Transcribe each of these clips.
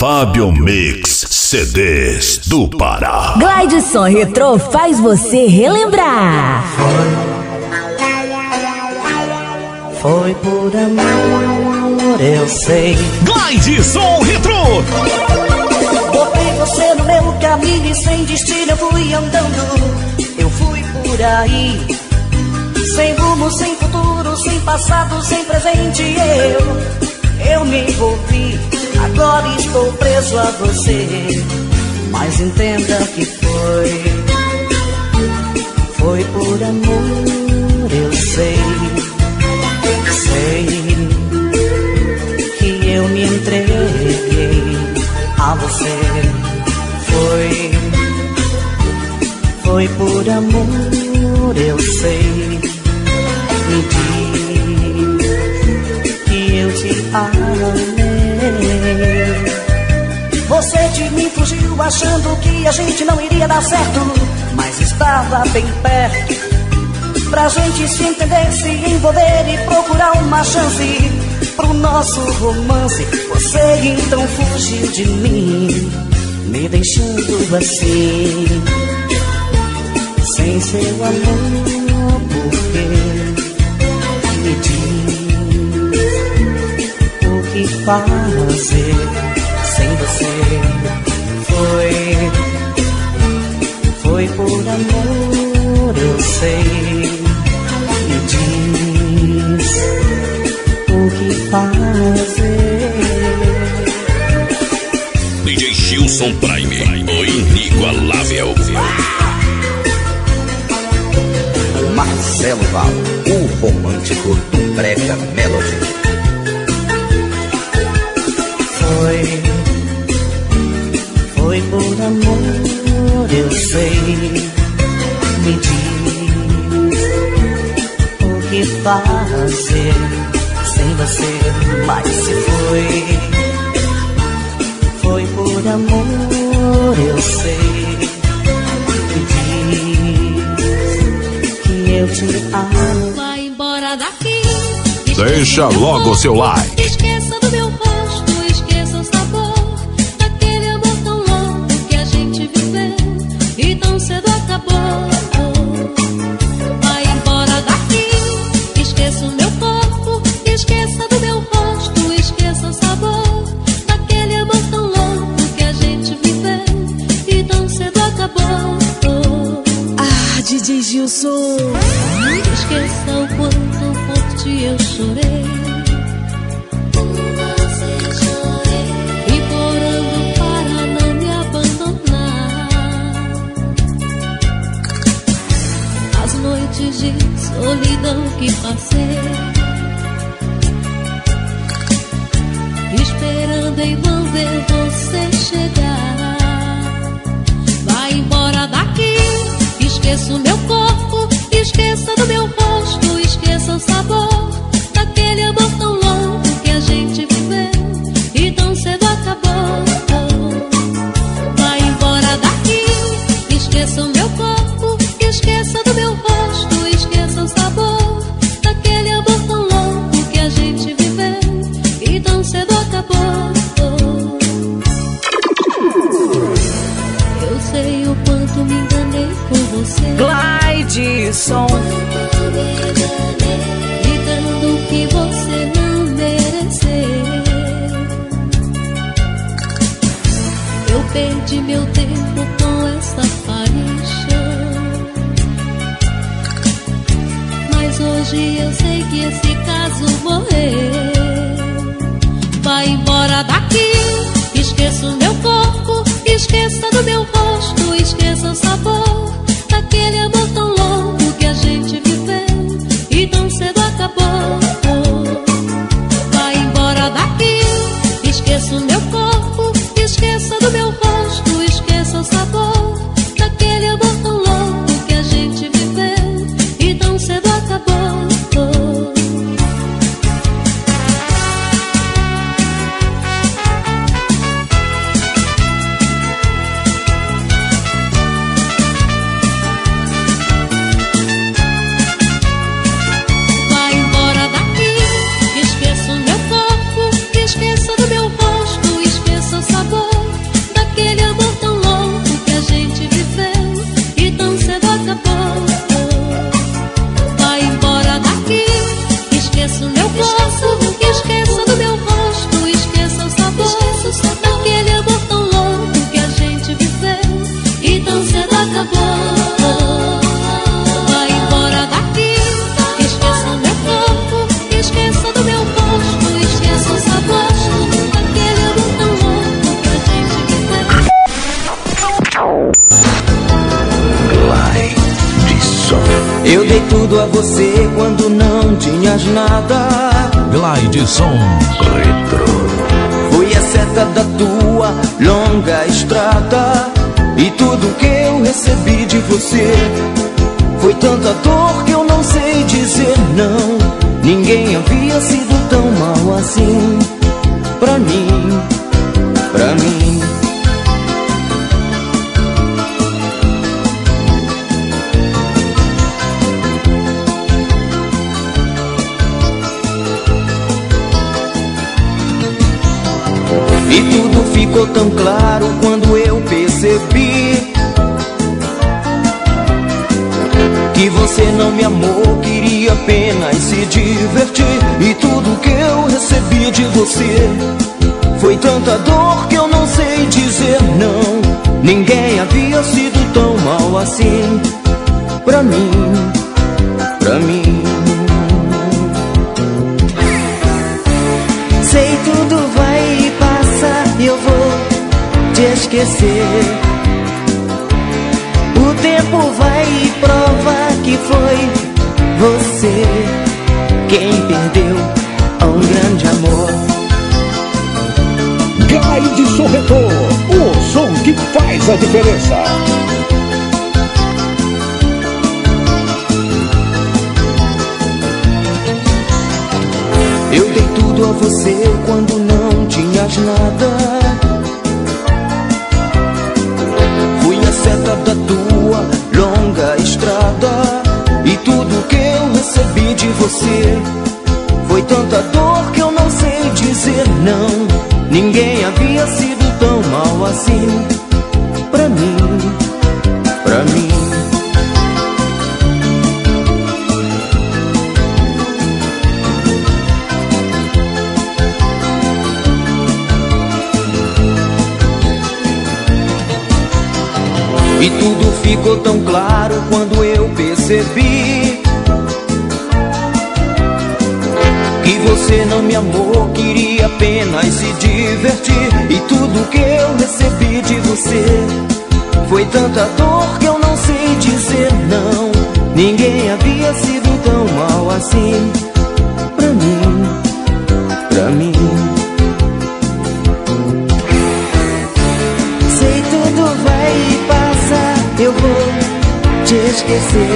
Fábio Mix CDs do Pará. Glideson Retro faz você relembrar. Foi por amor, eu sei. Glideson Retro. Botei você no meu caminho e sem destino eu fui andando. Eu fui por aí. Sem rumo, sem futuro, sem passado, sem presente. Eu, eu me envolvi Agora estou preso a você, mas entenda que foi. Foi por amor, eu sei. Sei que eu me entreguei a você. Foi. Foi por amor, eu sei. De mim fugiu achando que a gente não iria dar certo, mas estava bem perto. Pra gente se entender, se envolver e procurar uma chance pro nosso romance. Você então fugiu de mim, me deixando assim, sem seu amor, porque me diz o que fazer por amor, eu sei. Me diz o que fazer. DJ Gilson Prime, o inigualável. Marcelo Val, o romântico do Brega Melody. Foi foi por amor, eu sei. Me diz o que fazer sem você, mas se foi. Foi por amor, eu sei. Me diz que eu te amo. Vai embora daqui. Deixa logo o seu like. Hoje eu sei ficou tão claro quando eu percebi Que você não me amou, queria apenas se divertir. E tudo que eu recebi de você Foi tanta dor que eu não sei dizer não. Ninguém havia sido tão mal assim Pra mim, pra mim. Sei tudo passar e eu vou te esquecer O tempo vai provar que foi você quem perdeu um grande amor. Glideson Retro, o som que faz a diferença. Eu dei tudo a você quando não tinhas nada. Fui a seta da tua longa estrada. E tudo que eu recebi de você foi tanta dor que eu não sei dizer não. Ninguém havia sido tão mal assim pra mim, E tudo ficou tão claro quando eu percebi Que você não me amou, queria apenas se divertir. E tudo que eu recebi de você Foi tanta dor que eu não sei dizer não. Ninguém havia sido tão mal assim esquecer.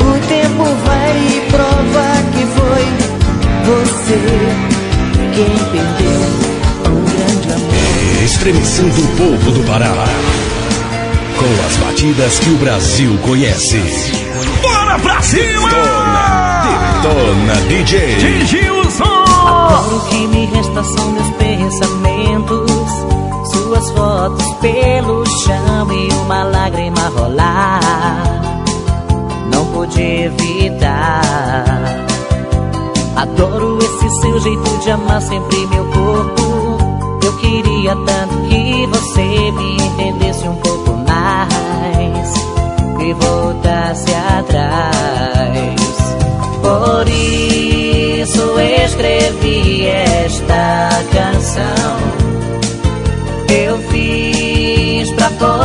O tempo vai provar que foi você quem perdeu um grande amor. Estremecendo o povo do Pará. Com as batidas que o Brasil conhece. Bora pra cima! Detona DJ. Gilson! Agora o que me resta são meus pensamentos Suas fotos pelo chão e uma lágrima rolar. Não pude evitar. Adoro esse seu jeito de amar sempre meu corpo. Eu queria tanto que você me entendesse um pouco mais E voltasse atrás. Por isso escrevi esta canção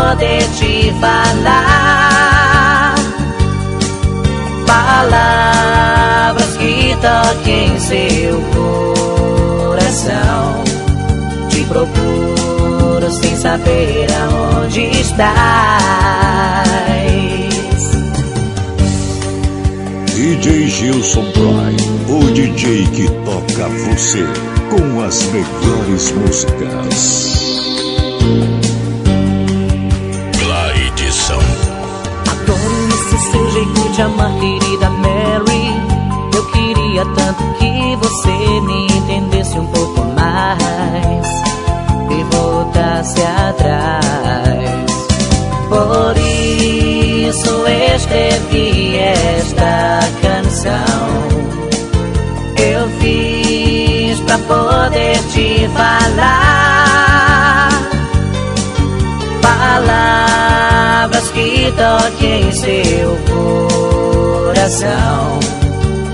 poder te falar. Palavras que toquem seu coração. Te procuro sem saber aonde estás. DJ Gilson Prime, o DJ que toca você com as melhores músicas. De amar, querida Mary. Eu queria tanto que você me entendesse um pouco mais e voltasse atrás. Por isso escrevi esta canção. Eu fiz pra poder te falar palavras que toquem seu coração.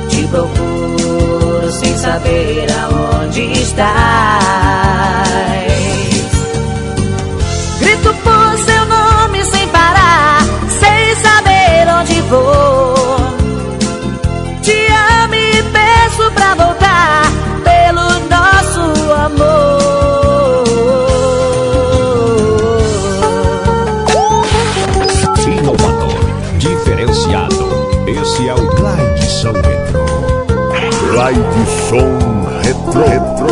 Te procuro sem saber aonde estás. Grito por seu nome sem parar, sem saber onde vou Glide Som Retro. Retro.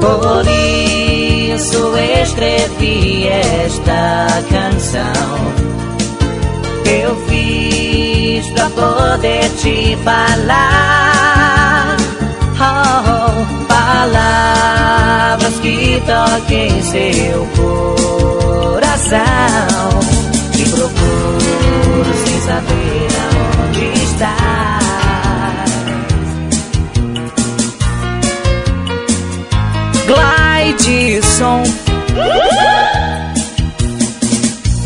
Por isso escrevi esta canção. Fiz pra poder te falar. Oh, palavras que toquem seu coração. Te procuro sem saber aonde estás. Glideson.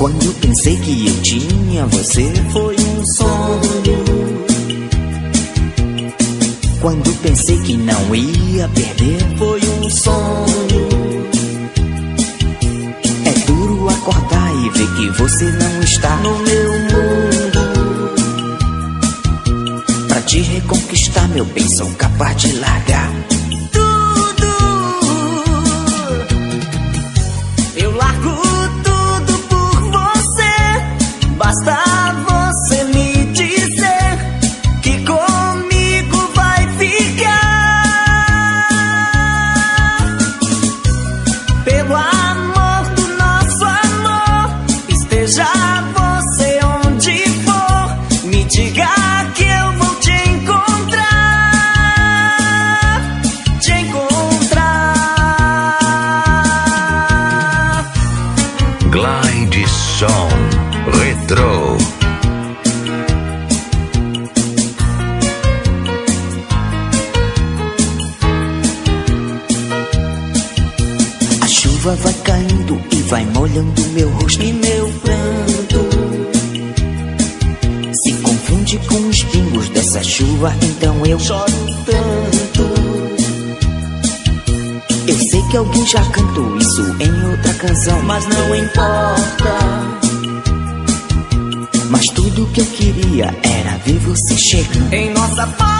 Quando pensei que eu tinha você, foi um sonho. Quando pensei que não ia perder, foi um sonho. É duro acordar e ver que você não está no meu mundo. Pra te reconquistar, meu bem, sou capaz de largar canção, mas não importa. Mas tudo que eu queria era ver você chegando em nossa porta.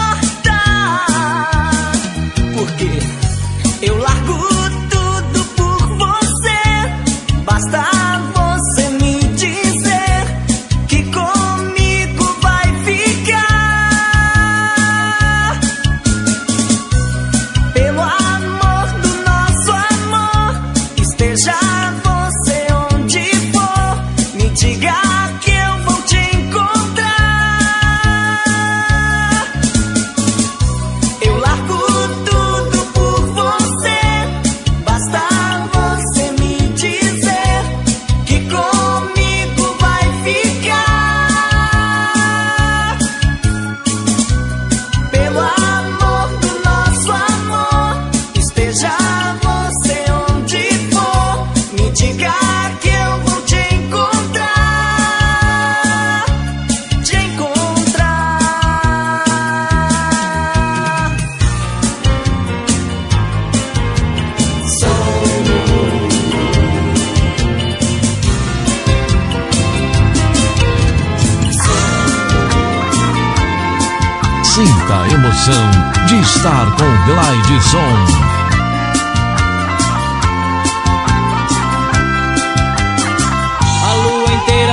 De estar com Glide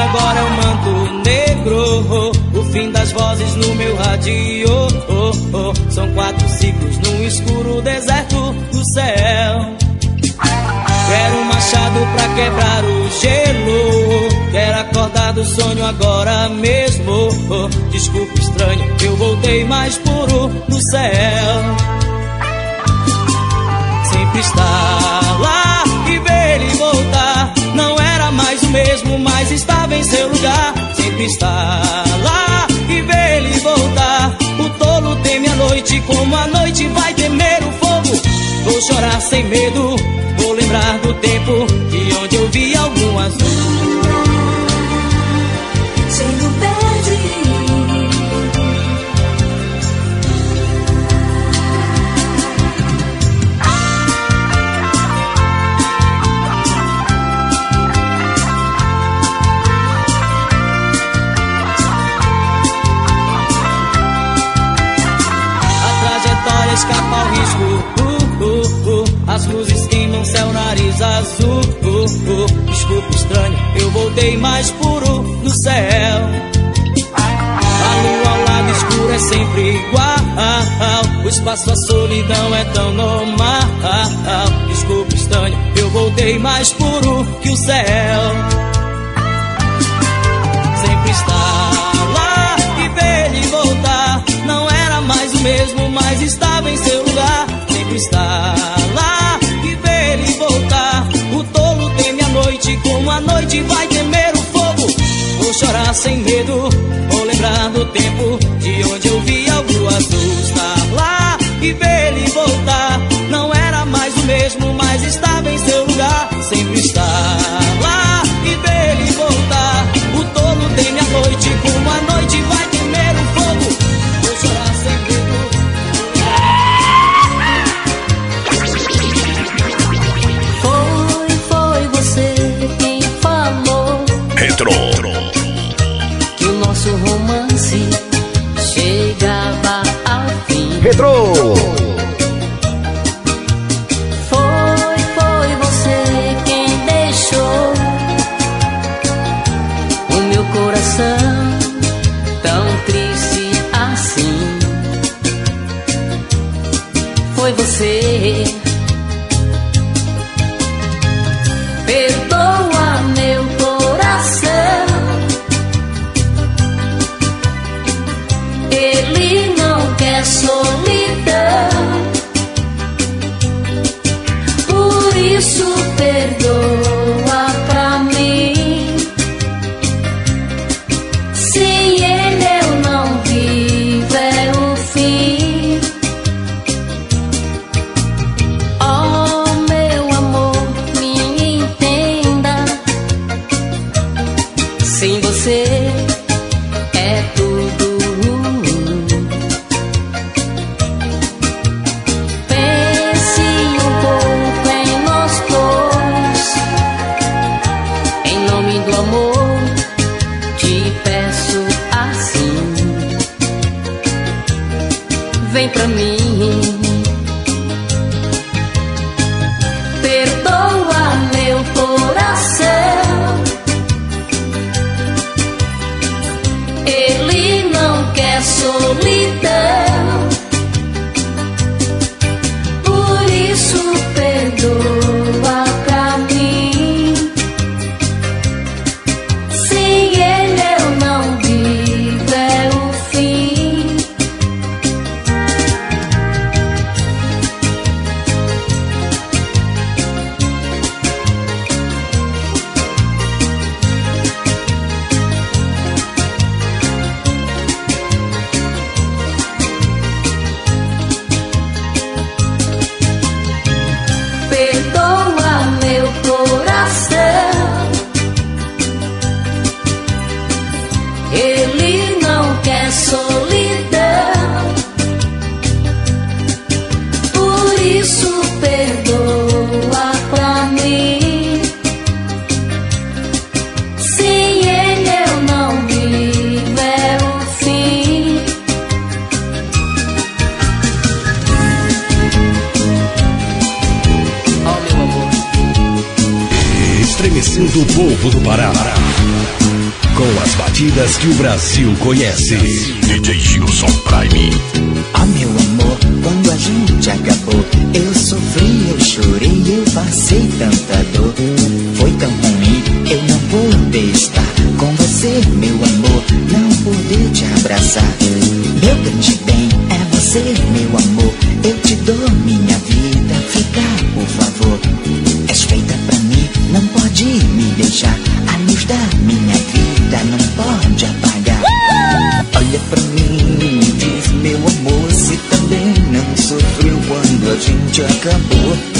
agora é um manto negro. O fim das vozes no meu rádio. São quatro ciclos no escuro deserto do céu. Quero um machado pra quebrar o do sonho agora mesmo. Desculpa, estranho, eu voltei mais puro do céu. Sempre estar lá e ver ele voltar. Não era mais o mesmo, mas estava em seu lugar. Sempre estar lá e ver ele voltar. O tolo teme a noite, como a noite vai temer o fogo. Vou chorar sem medo, vou lembrar do tempo voltei mais puro no céu. A lua ao lado escuro é sempre igual. O espaço, a solidão é tão normal. Desculpa, estranho, eu voltei mais puro que o céu. tempo. Foi, foi você quem deixou o meu coração tão triste assim. Foi você. vem pra mim. acabou.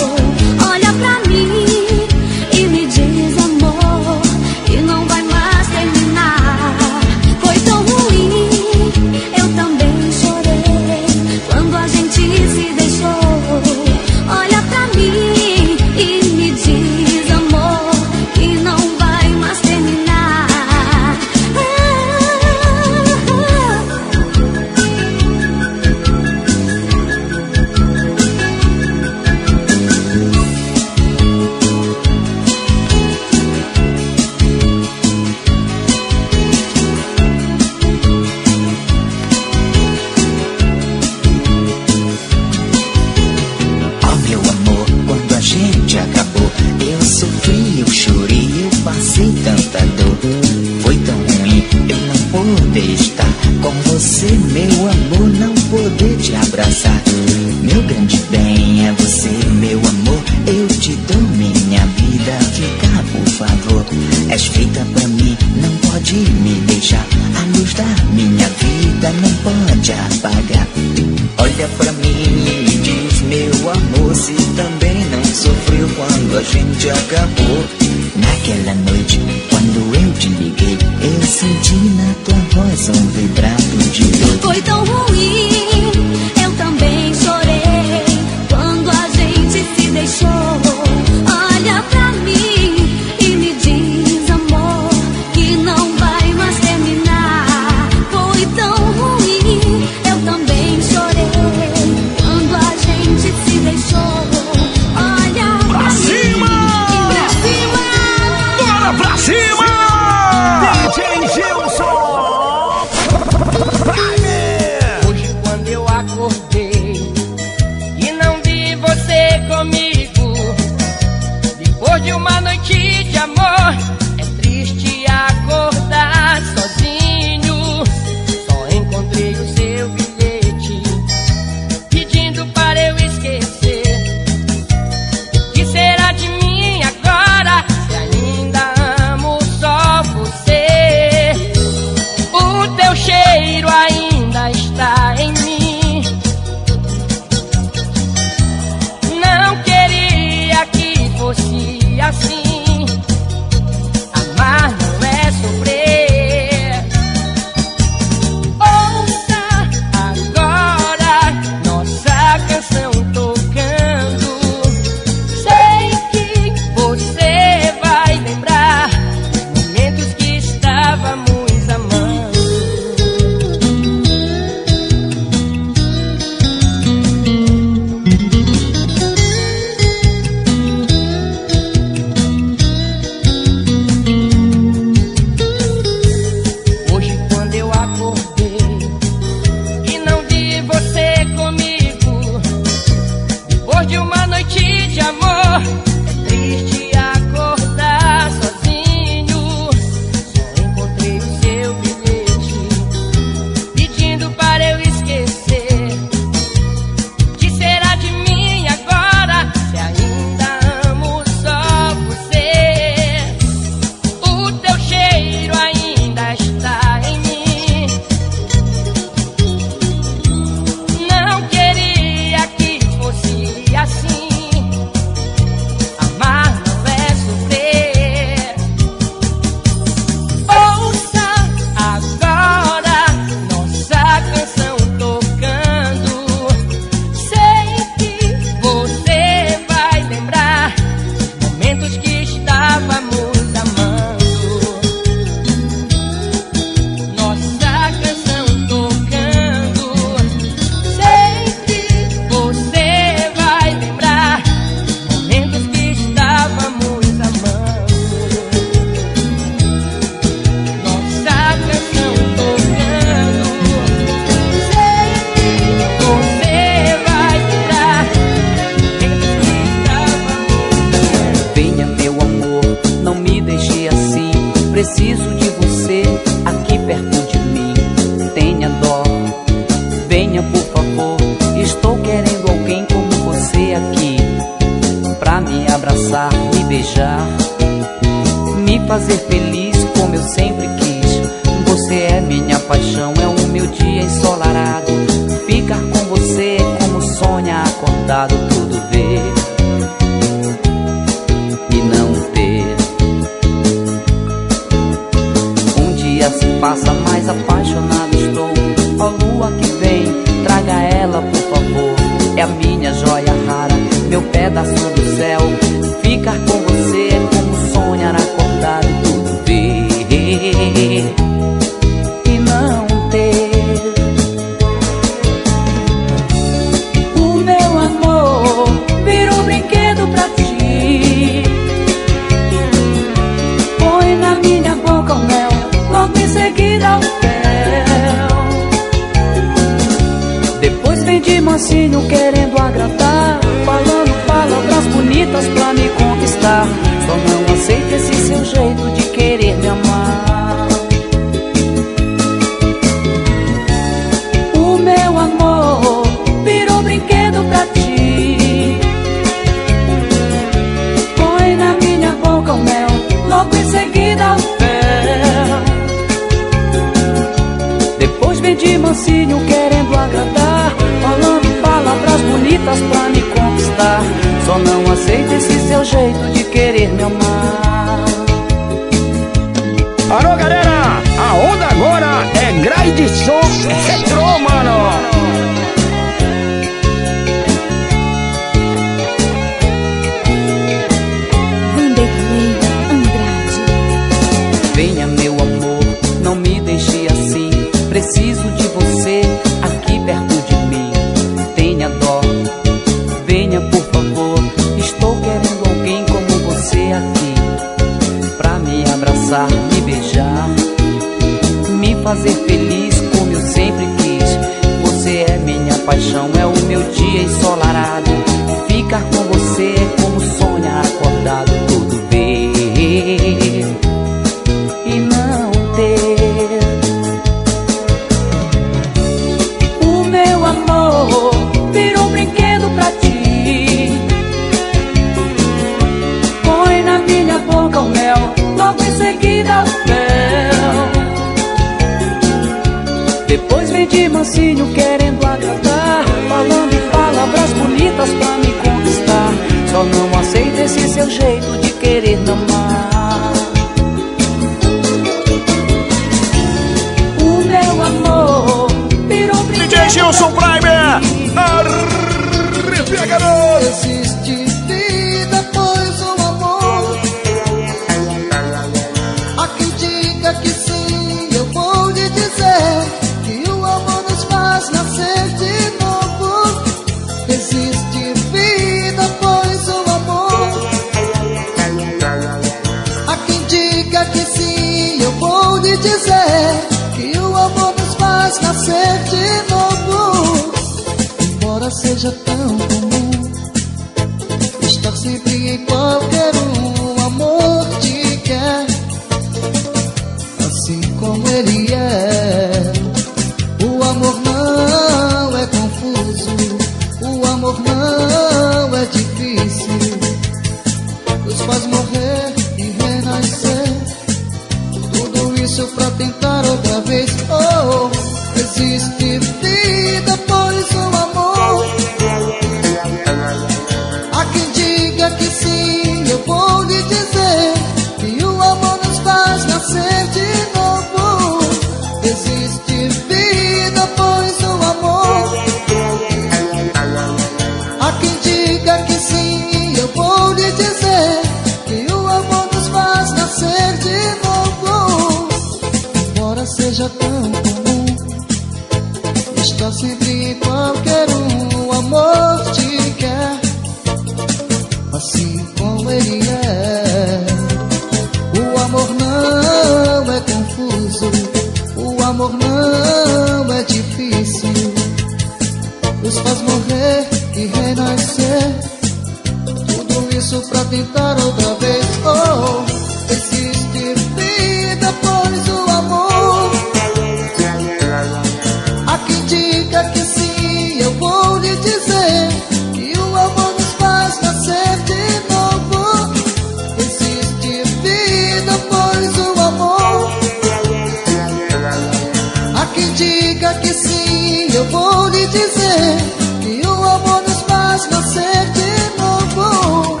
diga que sim, eu vou lhe dizer que o amor nos faz nascer de novo.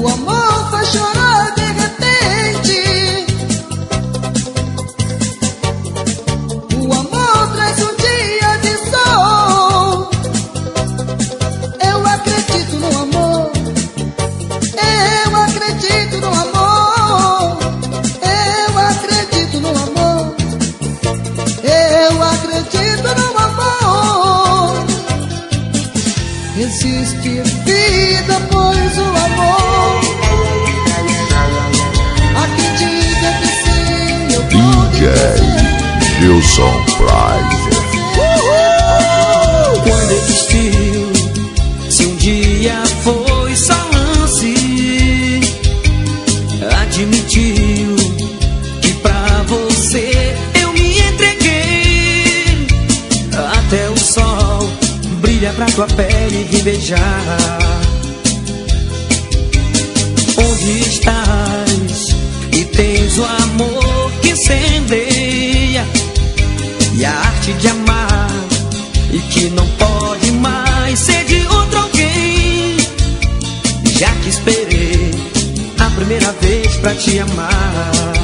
O amor faz chorar. DJ Gilson Quando existiu, se um dia foi só lance, admitiu que pra você eu me entreguei. Até o sol brilha pra tua pele e beijar. Onde está? parte de amar e que não pode mais ser de outro alguém. Já que esperei a primeira vez pra te amar.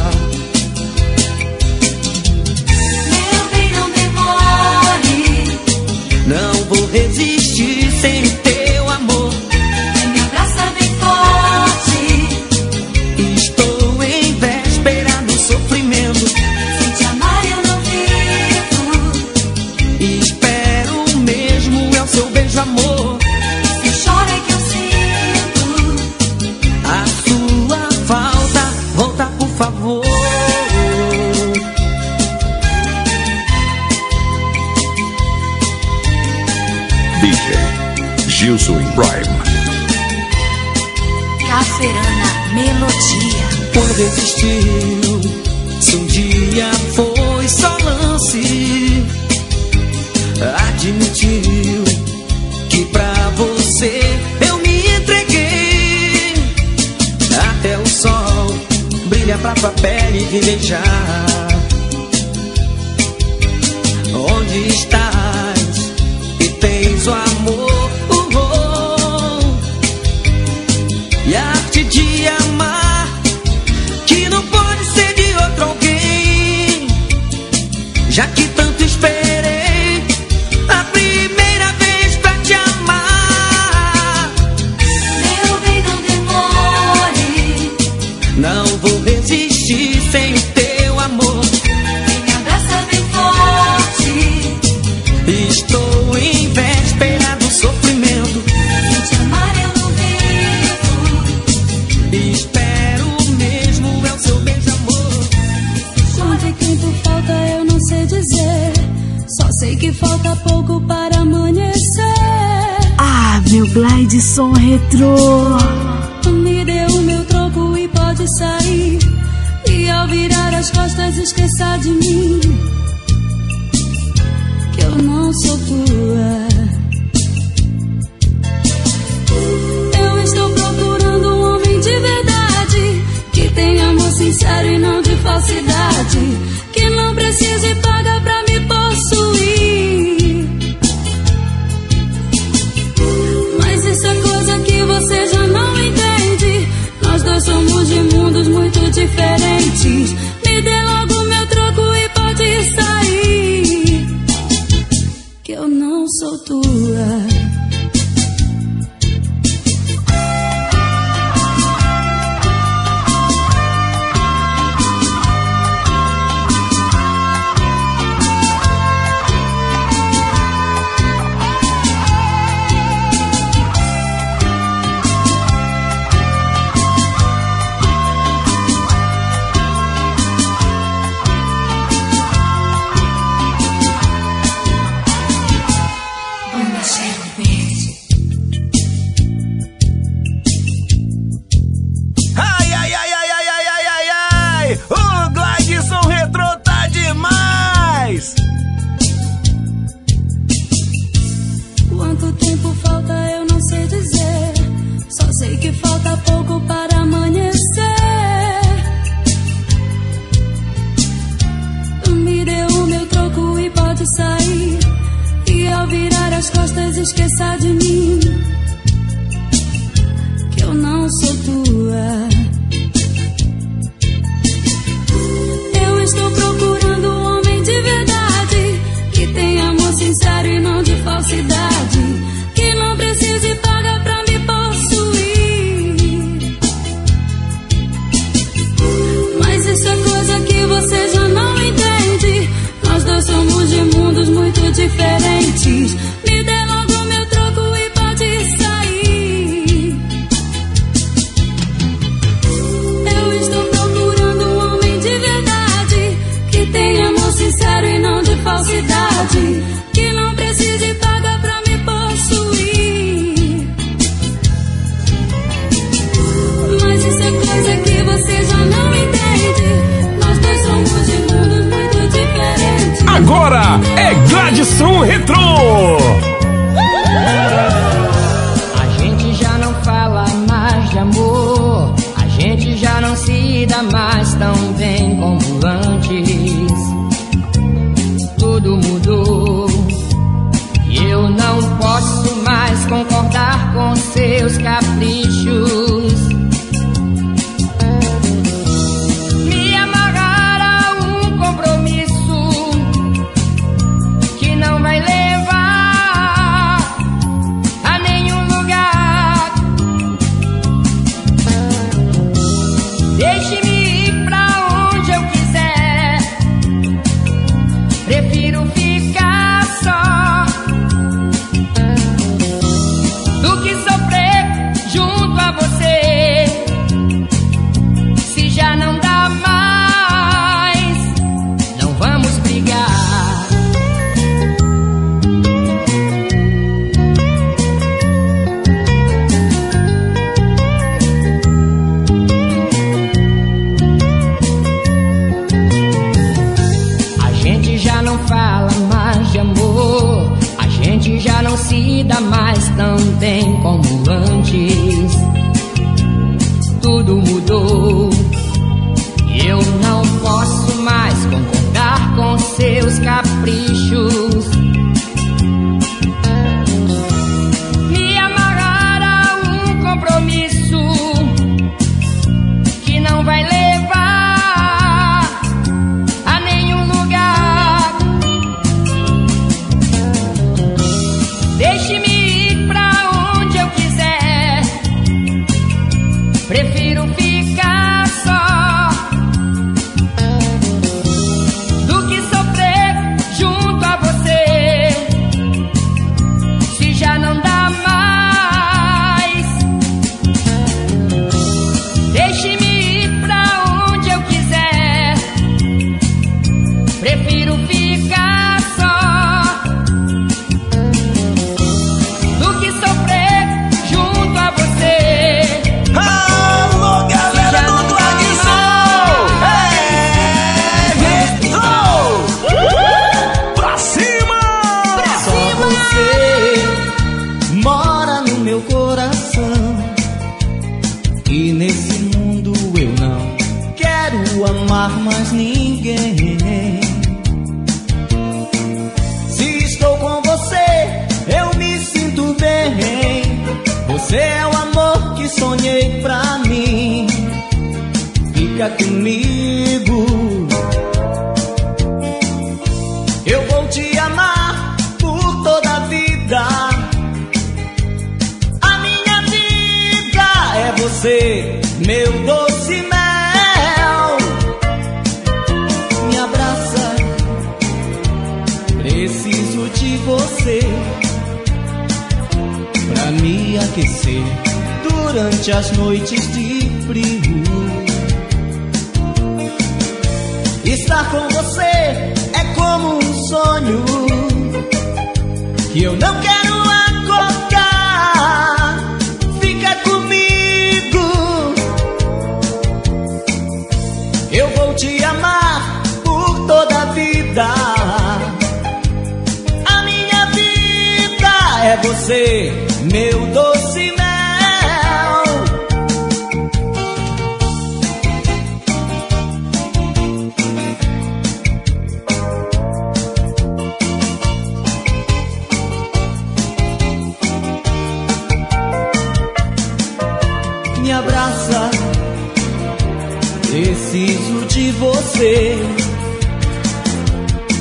DJ Gilson Prime. Caferana Melodia. Por resistir, se um dia foi só lance, admitiu que pra você eu me entreguei. Até o sol brilha pra tua pele vivejar. Onde está 被抓。Pietro.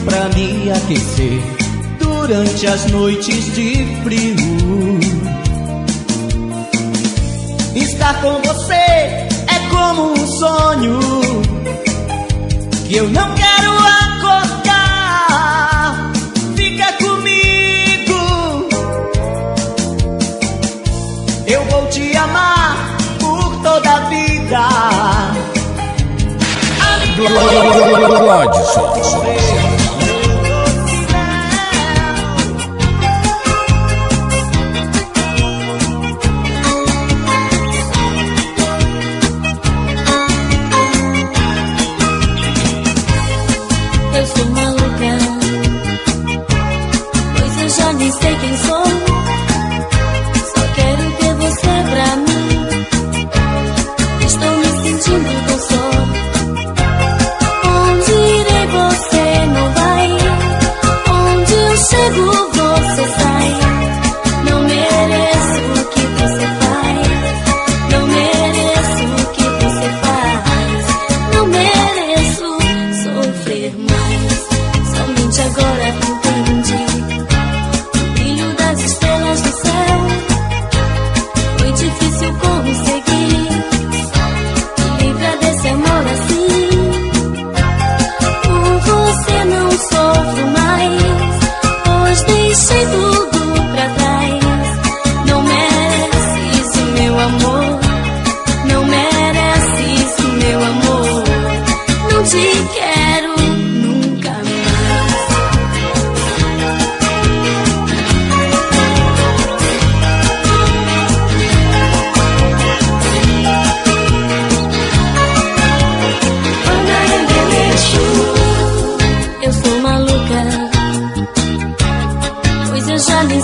pra me aquecer durante as noites de frio. Estar com você é como um sonho que eu não quero acordar. Fica comigo, eu vou te amar por toda a vida.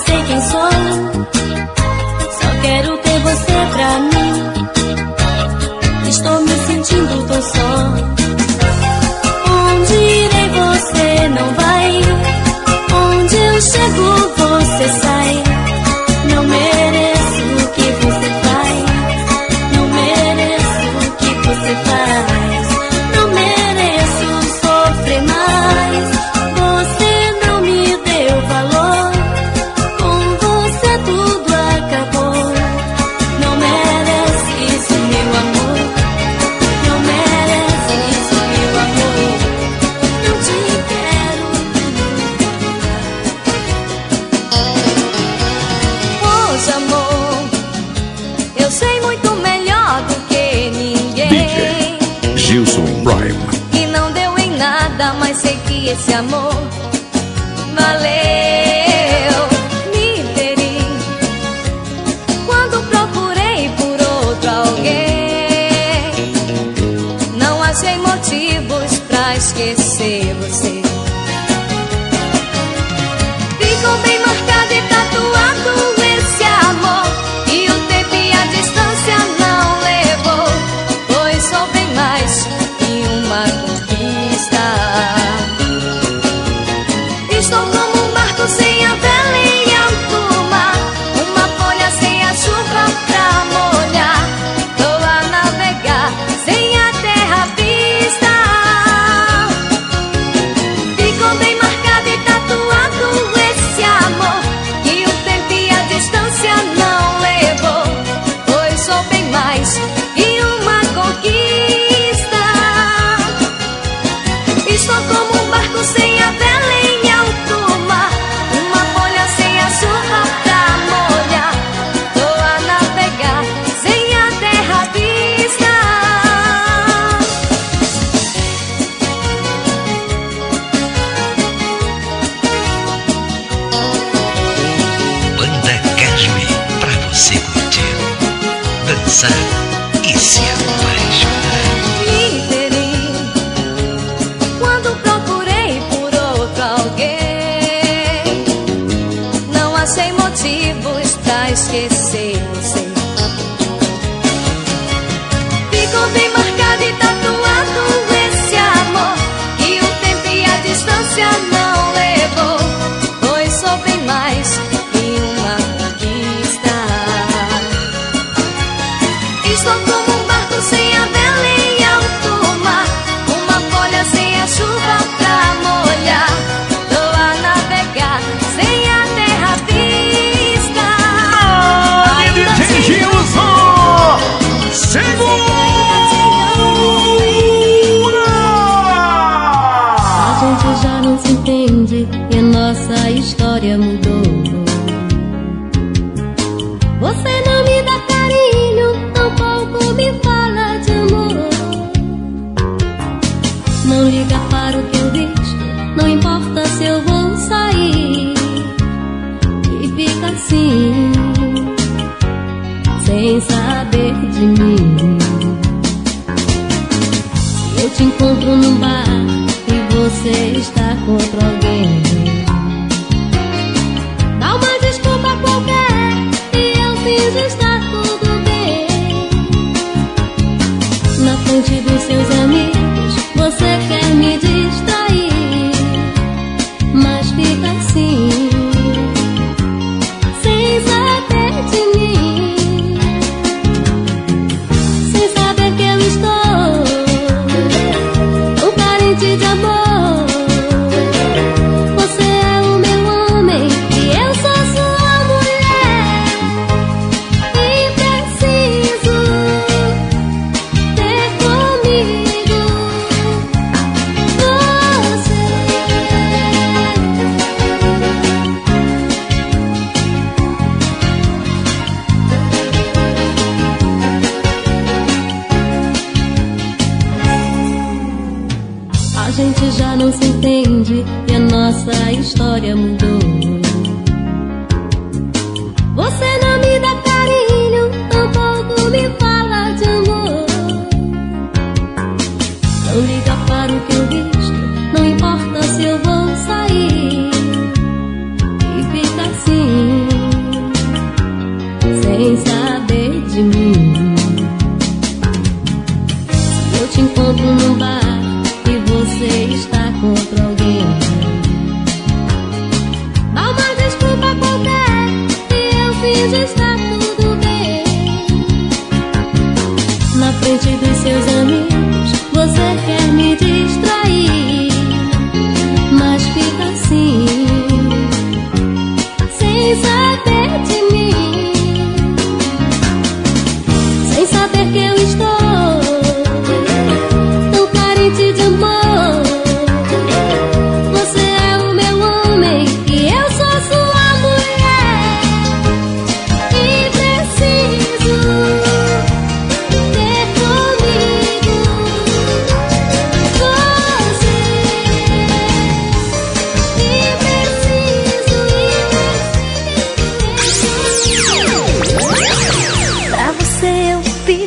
sei quem sou. Só quero ter você pra mim. Estou me sentindo tão só. Onde irei você não vai. Onde eu chego você sai.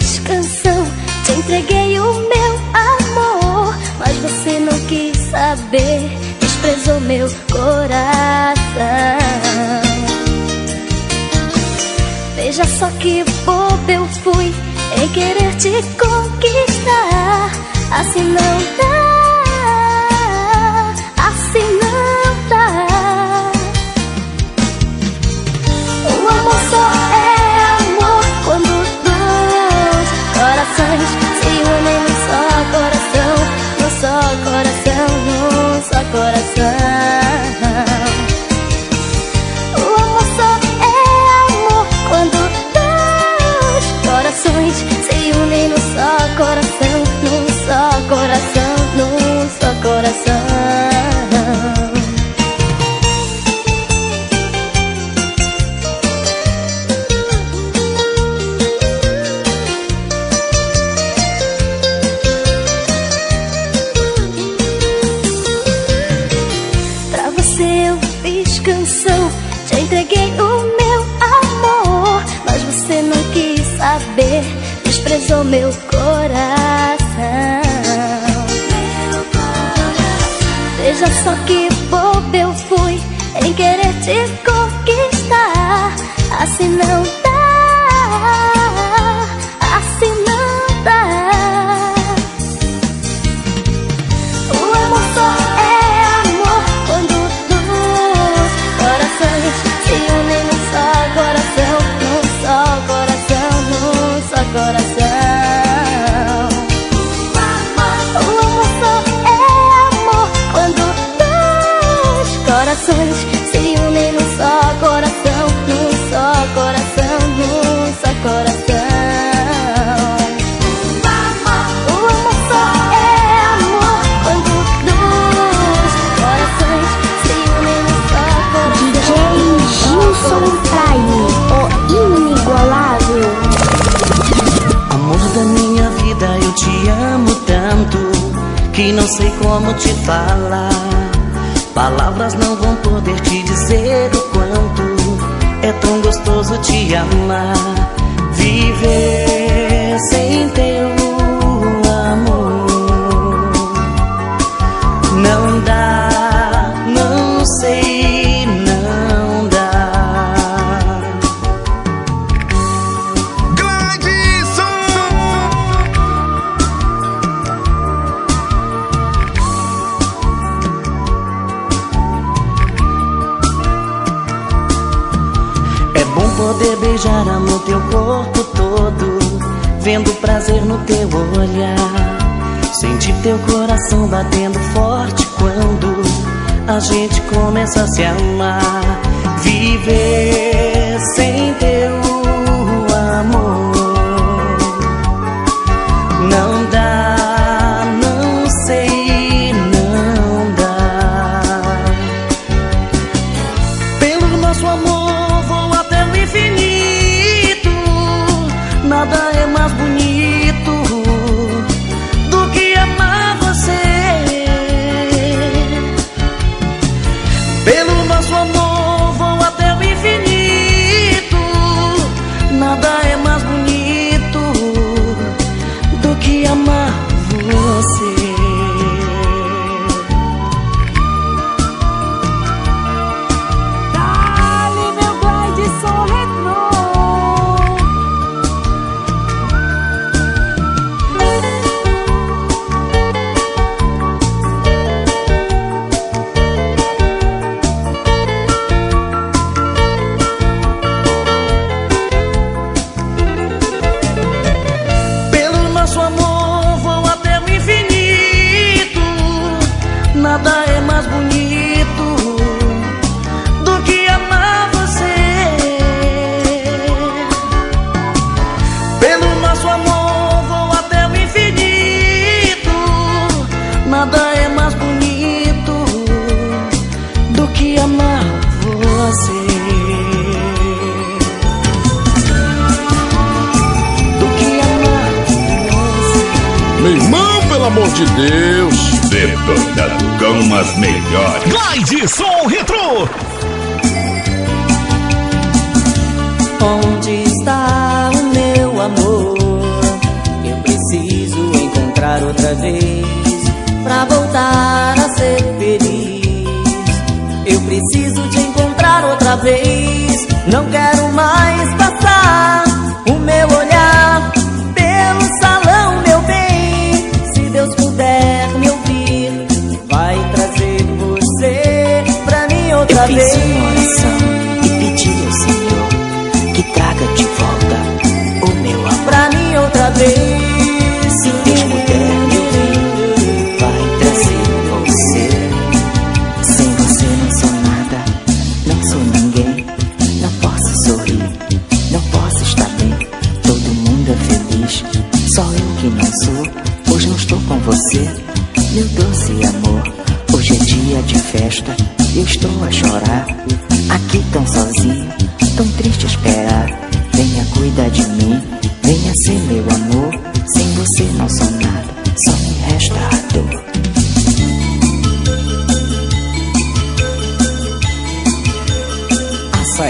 fiz canção, te entreguei o meu amor, mas você não quis saber, desprezou meu coração. Veja só que bobo eu fui em querer te conquistar, assim não dá. não sei como te falar. Palavras não vão poder te dizer o quanto é tão gostoso te amar, viver. teu corpo todo, vendo prazer no teu olhar. Senti teu coração batendo forte quando a gente começa a se amar. Viver sem teu amor Onde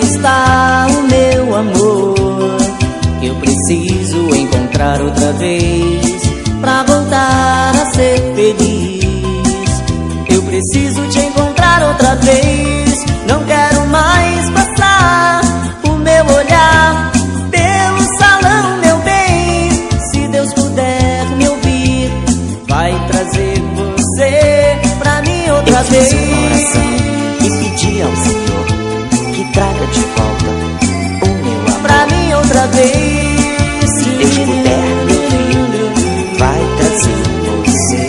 está o meu amor? Eu preciso encontrar outra vez pra voltar a ser feliz. Eu preciso te encontrar outra vez. Se Deus puder, meu filho, vai trazer você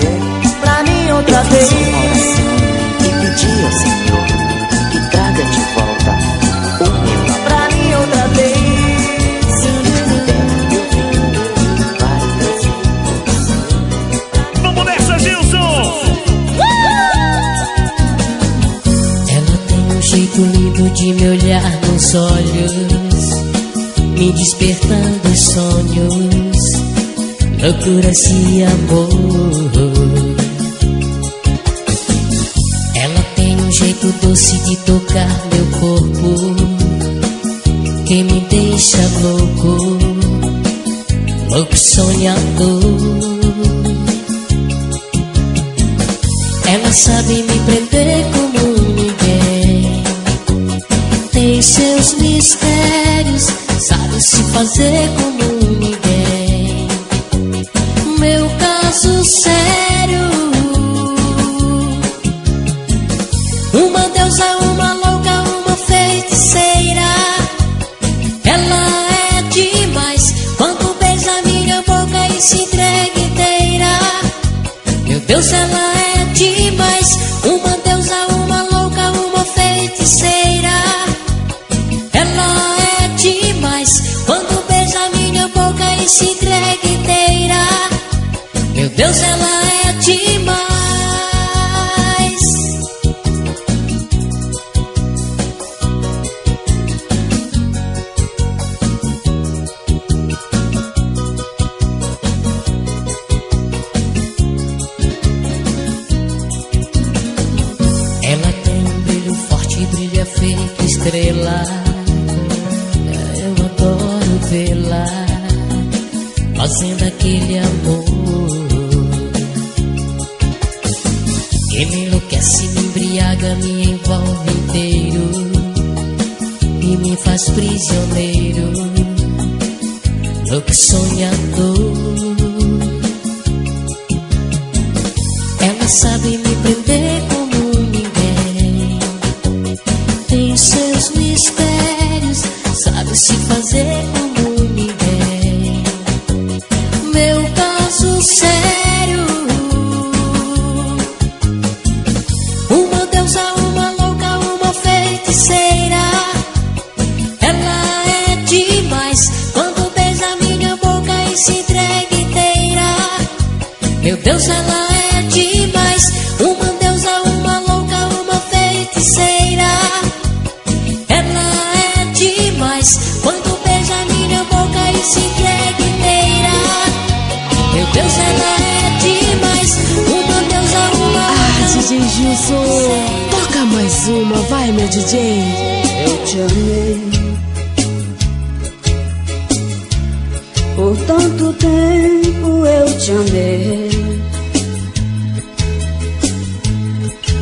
pra mim outra Fiz vez. uma oração e pedi ao Senhor que traga de volta o meu amor. Pra mim outra vez. Se Deus puder, meu filho, vai trazer Vamos nessa, Gilson! Ela tem um jeito lindo de me olhar nos olhos, me despertando os sonhos, loucuras de amor.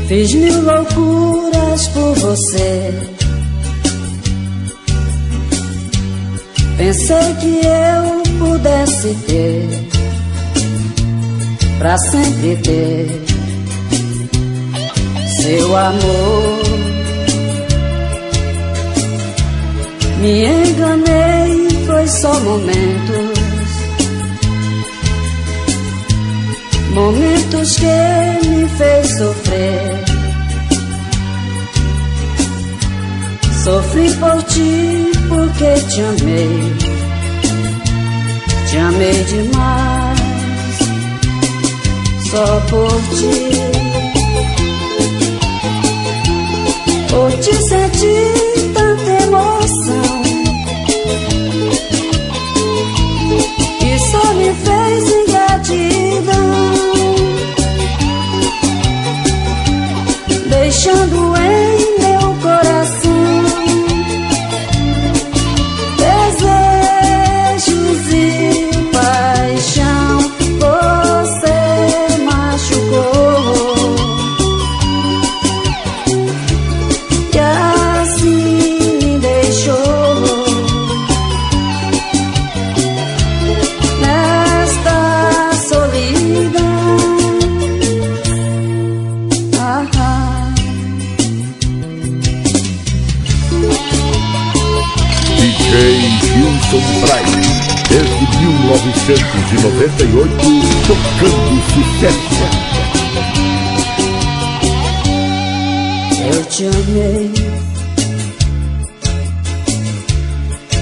Fiz mil loucuras por você. Pensei que eu pudesse ter Pra sempre ter Seu amor. Me enganei, foi só momentos. Momentos que me fez sofrer. Sofri por ti porque te amei. Te amei demais. Só por ti. Por te sentir tanta emoção Que só me fez ingratidão Deixando em 1998, tocando sucesso. Eu te amei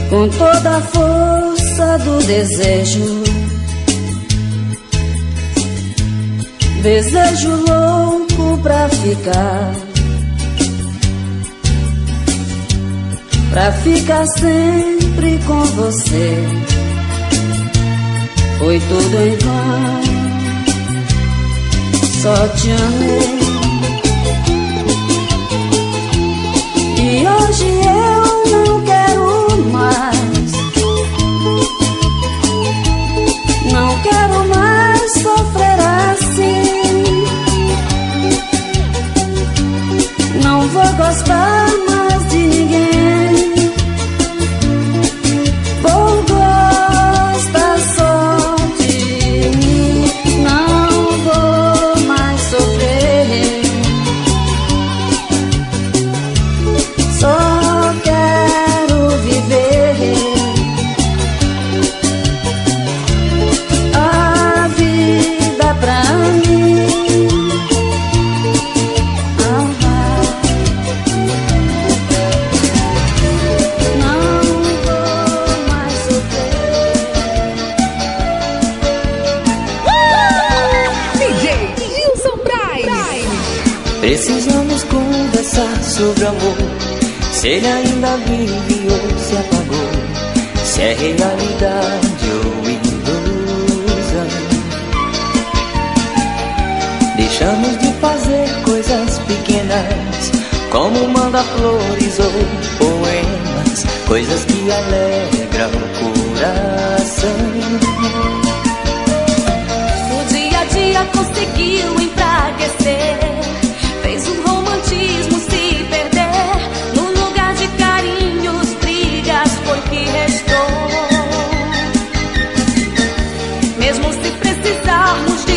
com toda a força do desejo. Desejo louco pra ficar. Pra ficar sempre com você. Foi tudo em vão. Só te amei. E hoje eu não quero mais. Não quero mais sofrer assim. Não vou gostar mais de ninguém. Amor. Se ele ainda vive ou se apagou. Se é realidade ou ilusão. Deixamos de fazer coisas pequenas. Como manda flores ou poemas. Coisas que alegram o coração. O dia a dia conseguiu precisarmos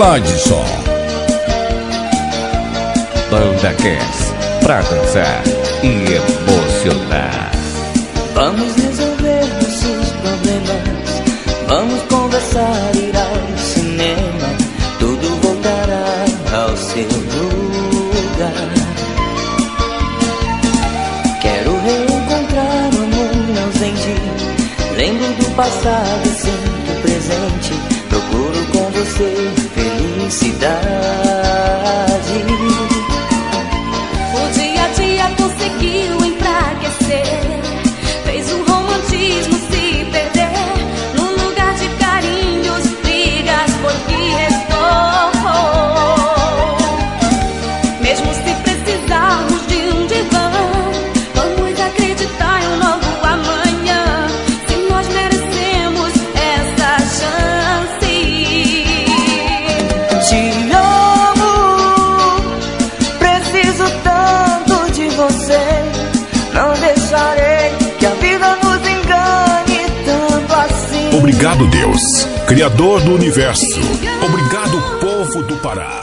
Gladson. Banda Cass. Pra dançar e emocionar. Vamos resolver nossos problemas. Vamos conversar, ir ao cinema. Tudo voltará ao seu lugar. Quero reencontrar o amor ausente. Lembro do passado e sinto o presente. Procuro com você Obrigado, Deus, Criador do universo. Obrigado, povo do Pará.